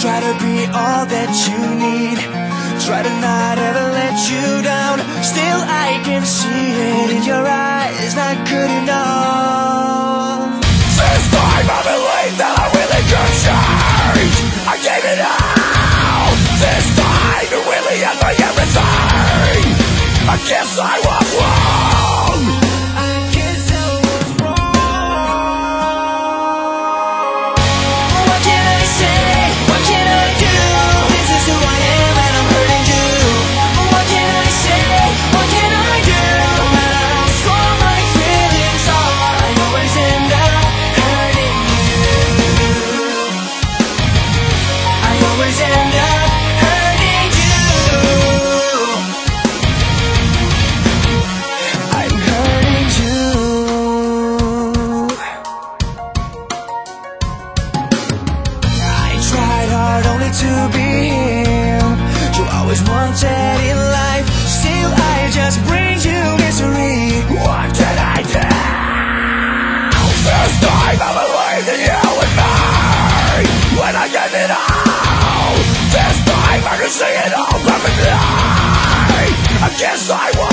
Try to be all that you need. Try to not ever let you down. Still, I can see it in your eyes. Not good enough. This time I believe that I really could change. I gave it all. This time it really had my everything. I guess I was wrong. to be him You always wanted in life Still I just bring you misery What did I do? First time I believed in you and me When I gave it up I can see it all every day. I guess I was.